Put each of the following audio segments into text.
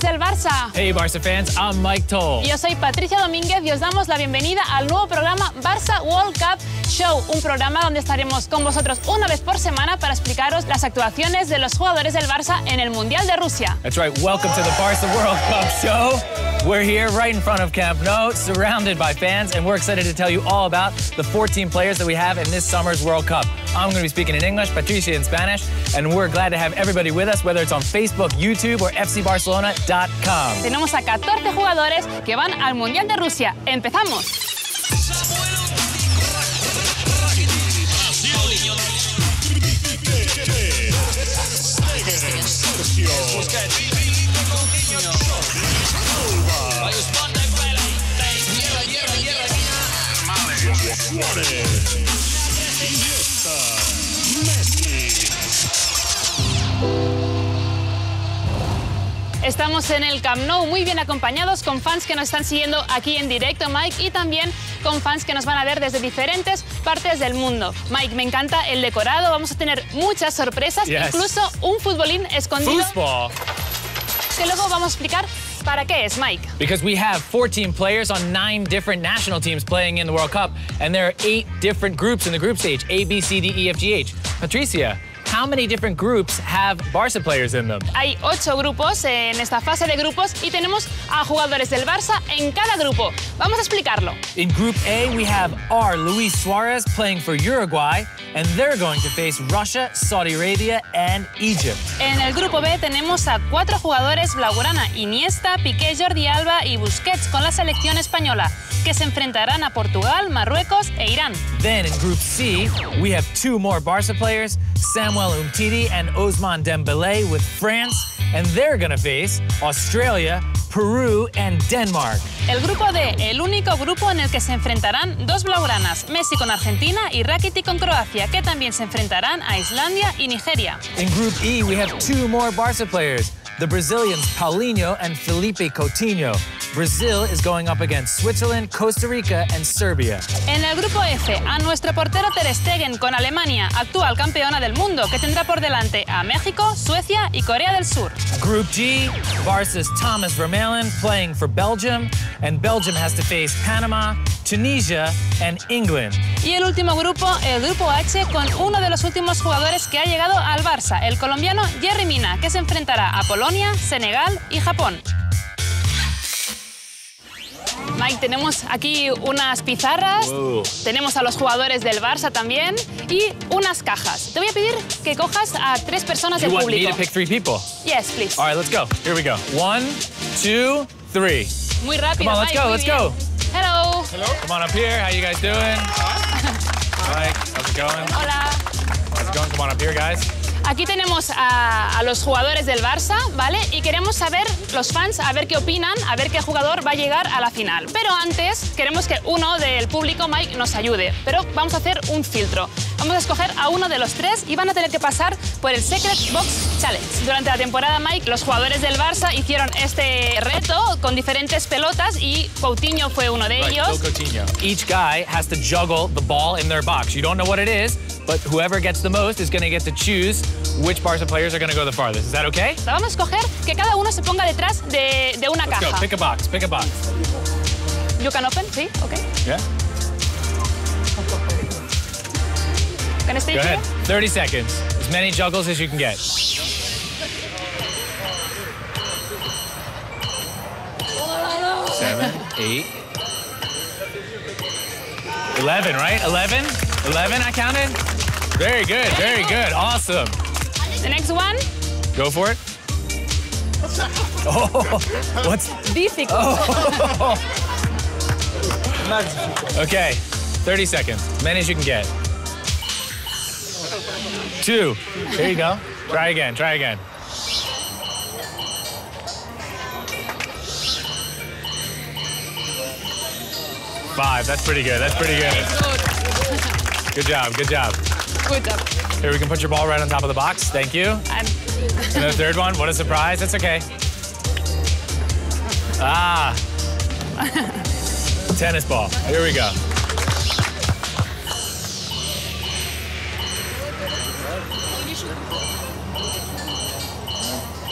fans del Barça. Hey Barça fans, I'm Mike Toll. Yo soy Patricia Domínguez y os damos la bienvenida al nuevo programa Barça World Cup Show, un programa donde estaremos con vosotros una vez por semana para explicaros las actuaciones de los jugadores del Barça en el Mundial de Rusia. That's right, welcome to the Barça World Cup Show. We're here right in front of Camp Nou, surrounded by fans, and we're excited to tell you all about the 14 players that we have in this summer's World Cup. I'm going to be speaking in English, Patricia in Spanish, and we're glad to have everybody with us, whether it's on Facebook, YouTube, or FCBarcelona.com. Tenemos a 14 jugadores que van al Mundial de Rusia. ¡Empezamos! Estamos en el Camp Nou muy bien acompañados con fans que nos están siguiendo aquí en directo, Mike, y también con fans que nos van a ver desde diferentes partes del mundo. Mike, me encanta el decorado, vamos a tener muchas sorpresas, Yes. incluso un futbolín escondido Foosball. que luego vamos a explicar para qué es, Mike. Because we have 14 players on nine different national teams playing in the World Cup, and there are eight different groups in the group stage A, B, C, D, E, F, G, H. Patricia, how many different groups have Barca players in them? Hay ocho grupos en esta fase de grupos y tenemos a jugadores del Barça en cada grupo. Vamos a explicarlo. In Group A, we have our Luis Suarez playing for Uruguay, and they're going to face Russia, Saudi Arabia, and Egypt. En el grupo B tenemos a cuatro jugadores Blaugrana, Iniesta, Piqué, Jordi Alba y Busquets con la selección española, que se enfrentarán a Portugal, Marruecos e Irán. Then in Group C, we have two more Barca players, Samuel Umtiti and Osman Dembele with France, and they're to face Australia, Peru, and Denmark. El grupo D, el único grupo en el que se enfrentarán dos Blaugranas, Messi con Argentina y Rakitic con Croacia, que también se enfrentarán a Islandia y Nigeria. In Group E, we have two more Barca players, the Brazilians Paulinho and Felipe Coutinho. Brazil is going up against Switzerland, Costa Rica, and Serbia. En el grupo F, a nuestro portero Ter Stegen con Alemania, actual campeona del mundo, que tendrá por delante a México, Suecia y Corea del Sur. Group G, Barca's Thomas Vermaelen playing for Belgium, and Belgium has to face Panama, Tunisia, and England. Y el último grupo, el grupo H, con uno de los últimos jugadores que ha llegado al Barça, el colombiano Jerry Mina, que se enfrentará a Polonia, Senegal y Japón. Mike, tenemos aquí unas pizarras, Wow. tenemos a los jugadores del Barça también y unas cajas. Te voy a pedir que cojas a tres personas You del want me público. to pick three people? Yes, please. All right, let's go. Here we go. One, two, three. Muy rápido, Come on, let's Mike, go, let's bien. go. Hello. Come on up here. How you guys doing? Mike, how's it going? Hola. How's it going? Come on up here, guys. Aquí tenemos a, los jugadores del Barça, ¿vale? Y queremos saber, los fans, a ver qué opinan, a ver qué jugador va a llegar a la final. Pero antes, queremos que uno del público, Mike, nos ayude. Pero vamos a hacer un filtro. Vamos a escoger a uno de los tres y van a tener que pasar por el Secret Box Challenge. Durante la temporada, Mike, los jugadores del Barça hicieron este reto con diferentes pelotas y Coutinho fue uno de ellos. Each guy has to juggle the ball in their box. You don't know what it is, but whoever gets the most is going to get to choose which Barca players are going to go the farthest. Is that okay? Vamos a escoger que cada uno se ponga detrás de, de una Let's go. caja. Pick a box. Pick a box. You can open, sí, ok. Yeah. Go ahead. 30 seconds. As many juggles as you can get. Seven, eight. 11, right? 11? 11, I counted? Very good, very good. Awesome. The next one, Go for it. Oh, what's. difficult. Okay, 30 seconds. As many as you can get. Two. There you go. Try again, try again. Five. That's pretty good. That's pretty good. Good job. Good job. Good job. Here, we can put your ball right on top of the box. Thank you. And the third one. What a surprise. That's okay. Ah. Tennis ball. Here we go.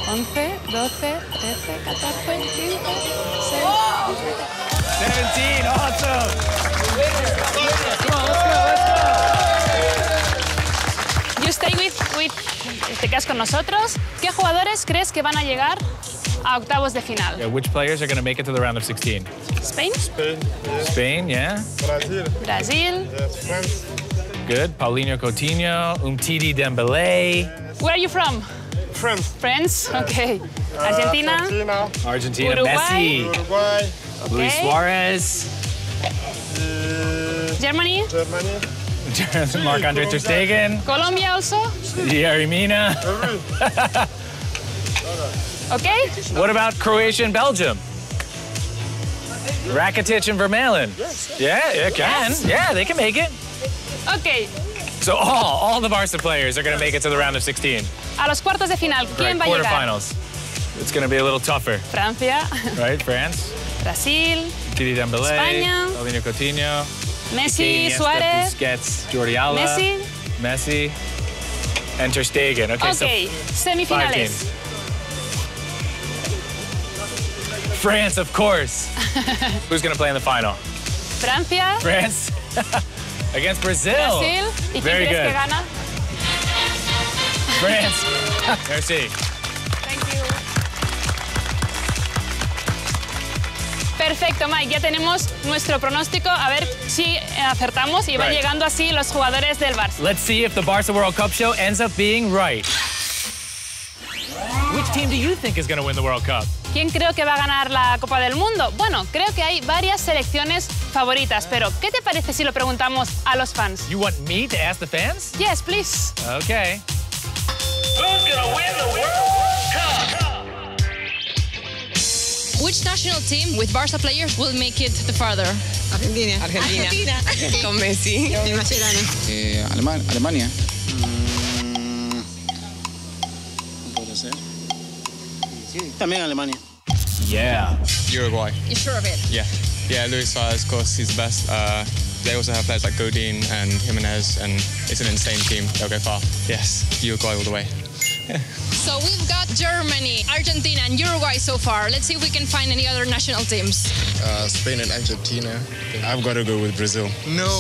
11, 12, 13, 14, 15, 16. 17, awesome. You stay with, with, te quedas con nosotros. ¿Qué jugadores crees que van a llegar a octavos de final? Yeah, which players are going to make it to the round of 16? Spain, Spain, yes. Spain, yeah. Brazil, Brasil. yes. France, Good. Paulinho Coutinho, Umtiti Dembele, Where are you from? France. France? Okay. Argentina. Argentina, Argentina, Uruguay. Messi, Uruguay, Luis Suarez, uh, Germany. Germany. Marc-Andre Ter Stegen, Colombia also. Yerry Mina. Okay. What about Croatia and Belgium? Rakitic and Vermaelen. Yeah, it can. Yes. Yeah, they can make it. Okay. So all, all the Barca players are going to make it to the round of 16. A los cuartos de final, ¿quién va a llegar? quarterfinals. It's going to be a little tougher, Francia, right? France, Brasil, Titi Dembele, España. Paulinho Coutinho, Messi, Iniesta, Suárez. Busquets, Jordi Alba, Messi. Messi, and Ter Stegen. Okay, Ok, so semifinales. France, of course. Who's going to play in the final? Francia, France against Brazil. Brasil. ¿Y quién Very crees que good. gana? France. Merci. Thank you. Perfecto, Mike. Ya tenemos nuestro pronóstico. A ver si acertamos y van Right. llegando así los jugadores del Barça. Let's see if the Barca World Cup show ends up being right. Which team do you think is going to win the World Cup? ¿Quién creo que va a ganar la Copa del Mundo? Bueno, creo que hay varias selecciones favoritas, pero ¿qué te parece si lo preguntamos a los fans? You want me to ask the fans? Yes, please. Okay. Which national team with Barca players will make it the farther? Argentina. Argentina. Con Messi. El Mascherano. Eh, Alema- Alemania. Mm, ¿Puede ser? Sí, también Alemania. Yeah. Uruguay. You sure of it? Yeah. Yeah, Luis Suarez, of course, he's the best. Uh, they also have players like Godin and Jimenez, and it's an insane team. They'll go far. Yes, Uruguay all the way. So we've got Germany, Argentina, and Uruguay so far. Let's see if we can find any other national teams. Uh, Spain and Argentina. I've got to go with Brazil. No.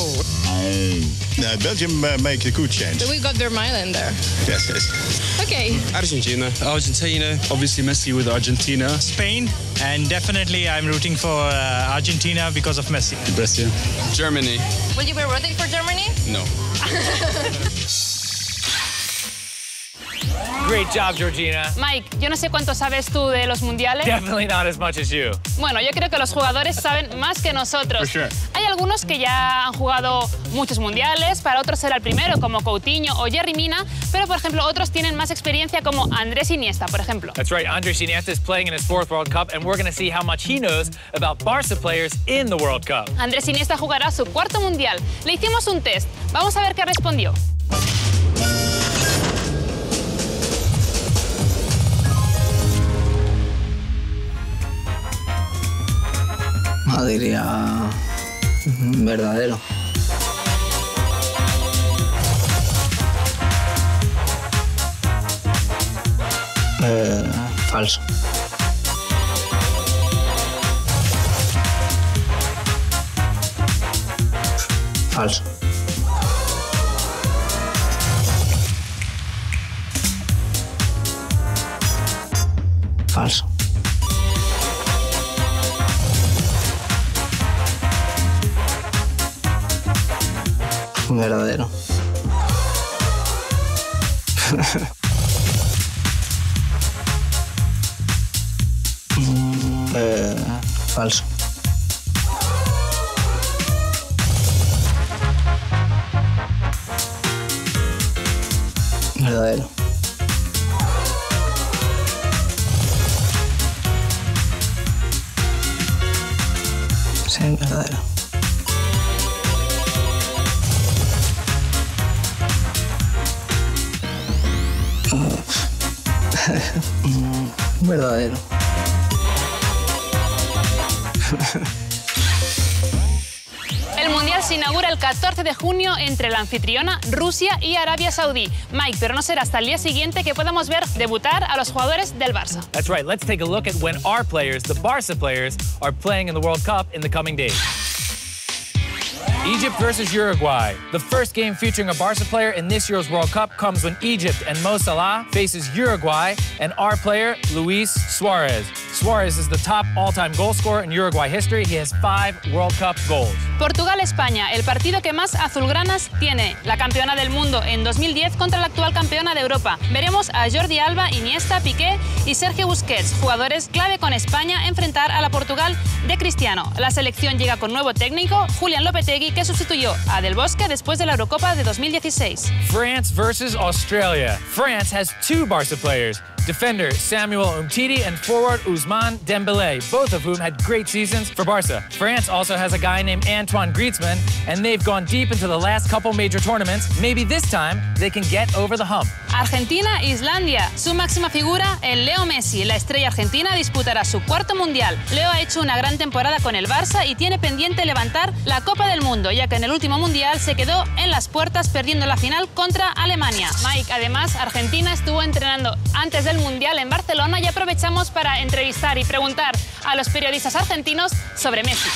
No, Belgium uh, make a good change. So we got Vermaelen there. Yes, yes. Okay. Argentina. Argentina, obviously Messi with Argentina. Spain, and definitely I'm rooting for uh, Argentina because of Messi. Brazil. Germany. Will you be rooting for Germany? No. Great job, Georgina. Mike, yo no sé cuánto sabes tú de los mundiales. Definitely not as much as you. Bueno, yo creo que los jugadores saben más que nosotros. For sure. Hay algunos que ya han jugado muchos mundiales, para otros será el primero, como Coutinho o Jerry Mina, pero por ejemplo otros tienen más experiencia como Andrés Iniesta, por ejemplo. That's right. Andres Iniesta is playing in his fourth World Cup, and we're going to see how much he knows about Barca players in the World Cup. Andrés Iniesta jugará su cuarto mundial. Le hicimos un test. Vamos a ver qué respondió. Diría verdadero. Eh. Falso. Falso. Verdadero. Eh, falso. Verdadero. Sí, verdadero. Verdadero. El mundial se inaugura el 14 de junio entre la anfitriona Rusia y Arabia Saudí. Mike, pero no será hasta el día siguiente que podamos ver debutar a los jugadores del Barça. That's right. Let's take a look at when our players, the Barca players, are playing in the World Cup in the coming days. Egypt versus Uruguay. The first game featuring a Barca player in this year's World Cup comes when Egypt and Mo Salah faces Uruguay and our player, Luis Suarez. Suarez is the top all-time goal scorer in Uruguay history. He has five World Cup goals. Portugal-España, el partido que más azulgranas tiene. La campeona del mundo en 2010 contra la actual campeona de Europa. Veremos a Jordi Alba, Iniesta, Piqué y Sergio Busquets, jugadores clave con España, enfrentar a la Portugal de Cristiano. La selección llega con nuevo técnico, Julian Lopetegui, que sustituyó a Del Bosque después de la Eurocopa de 2016. France versus Australia. France has two Barca players. Defender Samuel Umtiti and forward Ousmane Dembele, both of whom had great seasons for Barca. France also has a guy named Antoine Griezmann, and they've gone deep into the last couple major tournaments. Maybe this time they can get over the hump. Argentina, Islandia. Su máxima figura, el Leo Messi. La estrella argentina disputará su cuarto mundial. Leo ha hecho una gran temporada con el Barça y tiene pendiente levantar la Copa del Mundo, ya que en el último mundial se quedó en las puertas perdiendo la final contra Alemania. Mike, además, Argentina estuvo entrenando antes del mundial en Barcelona y aprovechamos para entrevistar y preguntar a los periodistas argentinos sobre Messi.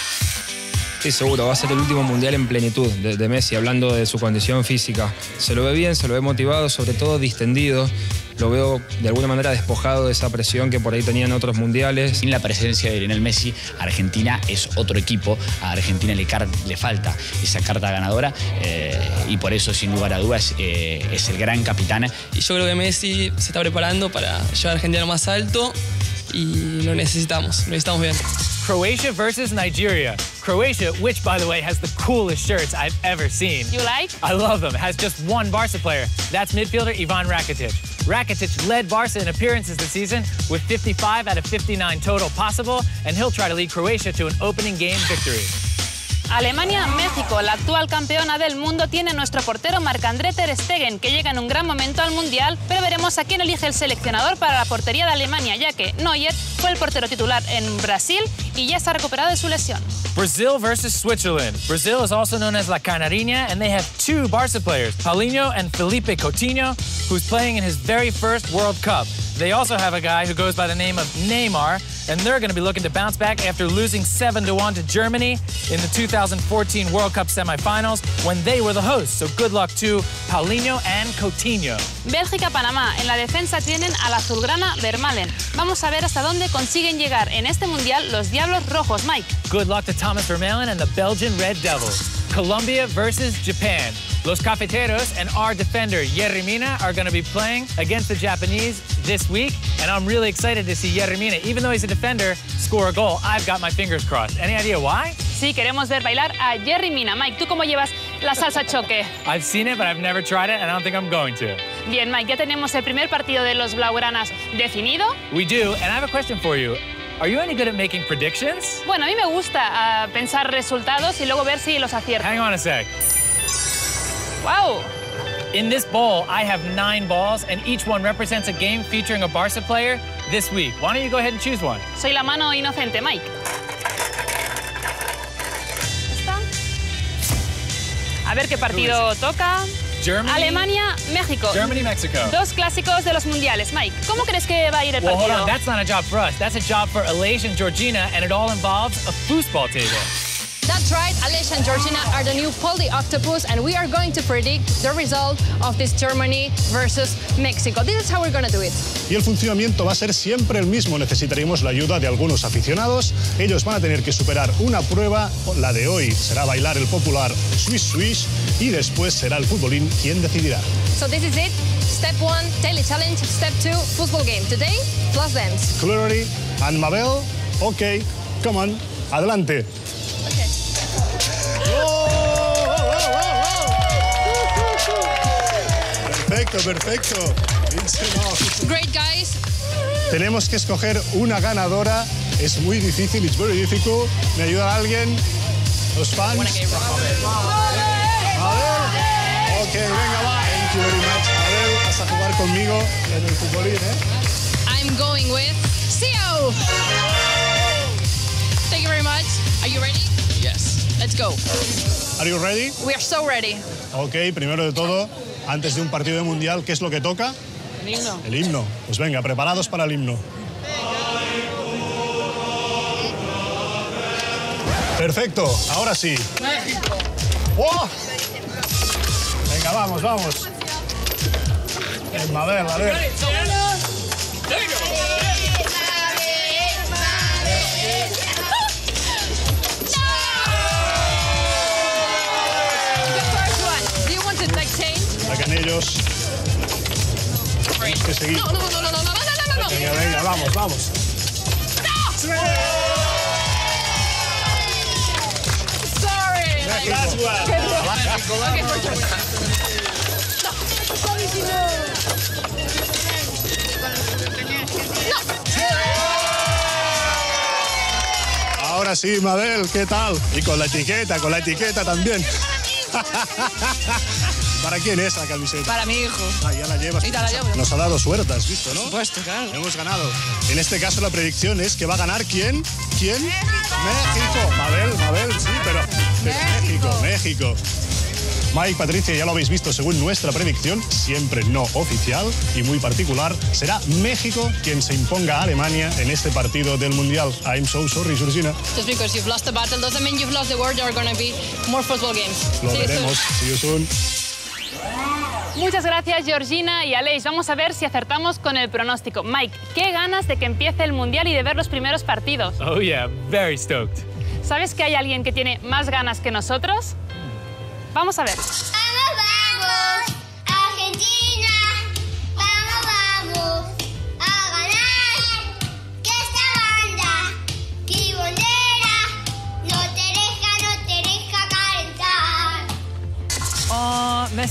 Sí, seguro, va a ser el último mundial en plenitud de, de, Messi, hablando de su condición física. Se lo ve bien, se lo ve motivado, sobre todo distendido. Lo veo de alguna manera despojado de esa presión que por ahí tenían otros mundiales. Sin la presencia de Lionel Messi, Argentina es otro equipo. A Argentina le, le falta esa carta ganadora eh, y por eso, sin lugar a dudas, eh, es el gran capitán. Y yo creo que Messi se está preparando para llevar a Argentina más alto y lo necesitamos, lo necesitamos bien. Croatia versus Nigeria. Croatia, which by the way has the coolest shirts I've ever seen. You like? I love them. Has just one Barca player. That's midfielder Ivan Rakitic. Rakitic led Barca in appearances this season with 55 out of 59 total possible, and he'll try to lead Croatia to an opening game victory. Alemania, México, la actual campeona del mundo, tiene nuestro portero Marc-André Ter Stegen, que llega en un gran momento al Mundial, pero veremos a quién elige el seleccionador para la portería de Alemania, ya que Neuer fue el portero titular en Brasil y ya está recuperado de su lesión. Brazil versus Switzerland. Brazil is also known as La Canariña, and they have two Barca players, Paulinho and Felipe Coutinho, who's playing in his very first World Cup. They also have a guy who goes by the name of Neymar, and they're going to be looking to bounce back after losing 7 to 1 to Germany in the 2014 World Cup semifinals when they were the hosts. So good luck to Paulinho and Coutinho. Bélgica-Panamá. En la defensa tienen a la azulgrana Vermalen. Vamos a ver hasta dónde consiguen llegar en este mundial los Diablos Rojos. Mike. Good luck to Thomas Vermaelen and the Belgian Red Devils. Colombia versus Japan. Los Cafeteros and our defender, Yerry Mina, are going to be playing against the Japanese this week, and I'm really excited to see Yerry Mina, even though he's a defender, score a goal. I've got my fingers crossed. Any idea why? Sí, queremos ver bailar a Mina. Mike, ¿tú cómo llevas la salsa choque? I've seen it, but I've never tried it, and I don't think I'm going to. Bien, Mike, ya tenemos el primer partido de los Blaugranas definido. We do, and I have a question for you. Are you any good at making predictions? Bueno, a mí me gusta uh, pensar resultados y luego ver si los acierto. Hang on a sec. Wow. In this bowl, I have nine balls, and each one represents a game featuring a Barca player this week. Why don't you go ahead and choose one? Soy la mano inocente, Mike. ¿Esta? A ver qué partido toca. Germany, Alemania, México. Germany, Mexico. Dos clásicos de los mundiales. Mike, ¿cómo crees que va a ir el well, partido? hold on. That's not a job for us. That's a job for Aleix and Georgina, and it all involves a foosball table. That's right, Aleix and Georgina are the new Polly Octopus, and we are going to predict the result of this Germany versus Mexico. This is how we're going to do it. Y el funcionamiento va a ser siempre el mismo. Necesitaremos la ayuda de algunos aficionados. Ellos van a tener que superar una prueba. La de hoy será bailar el popular Swish Swish y después será el futbolín quien decidirá. So this is it. Step one, daily challenge. Step two, football game. Today, plus dance. Clary and Mabel, ok, come on, adelante. Perfecto, perfecto. Great, guys. Tenemos que escoger una ganadora. Es muy difícil, it's very difficult. ¿Me ayuda alguien? ¿Los fans? Mabel. Ok, venga, va. Thank you very much. Mabel, vas a jugar conmigo en el futbolín, ¿eh? I'm going with Sio. Thank you very much. Are you ready? Yes. Let's go. Are you ready? We are so ready. Ok, primero de todo, antes de un partido de mundial, ¿qué es lo que toca? El himno. El himno. Pues venga, preparados para el himno. Perfecto, ahora sí. México. ¡Oh! Venga, vamos, vamos. Bien, Mabel, a ver. Sacan ellos. Que seguir. No, no, no, no, no, no, no, no, no, no. Venga, venga, vamos, vamos. Sorry. Last one. Okay, for sure. Ahora sí, Mabel, ¿qué tal? Y con la etiqueta, con la etiqueta también. ¿Para quién es la camiseta? Para mi hijo. Ah, ya la llevas. Y te la llevo. Nos ha dado suerte, has visto, ¿no? Por supuesto, claro. Hemos ganado. En este caso la predicción es que va a ganar quién? ¿Quién? México. Mabel, Mabel, sí, pero, México, México. Mike, Patricia, ya lo habéis visto según nuestra predicción, siempre no oficial y muy particular, será México quien se imponga a Alemania en este partido del Mundial. I'm so sorry, Georgina. Just because you've lost the battle doesn't mean you've lost the war. There are going to be more football games. Lo See you soon. veremos. See you soon. Muchas gracias, Georgina y Aleix. Vamos a ver si acertamos con el pronóstico. Mike, qué ganas de que empiece el Mundial y de ver los primeros partidos. Oh, yeah, very stoked. ¿Sabes que hay alguien que tiene más ganas que nosotros? Vamos a ver.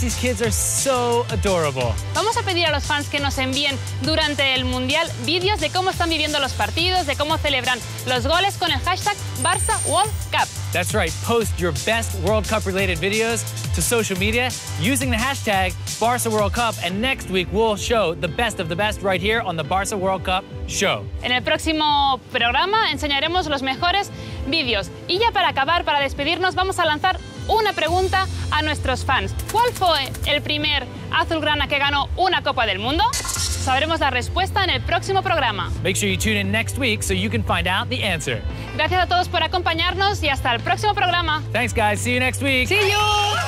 Messi's kids are so adorable. Vamos a pedir a los fans que nos envíen durante el Mundial vídeos de cómo están viviendo los partidos, de cómo celebran los goles con el hashtag Barça World Cup. That's right, post your best World Cup related videos to social media using the hashtag Barca World Cup, and next week we'll show the best of the best right here on the Barca World Cup show. En el próximo programa enseñaremos los mejores vídeos. Y ya para acabar, para despedirnos, vamos a lanzar una pregunta a nuestros fans. ¿Cuál fue el primer azulgrana que ganó una Copa del Mundo? Sabremos la respuesta en el próximo programa. Make sure you tune in next week so you can find out the answer. Gracias a todos por acompañarnos y hasta el próximo programa. Thanks, guys. See you next week. See you.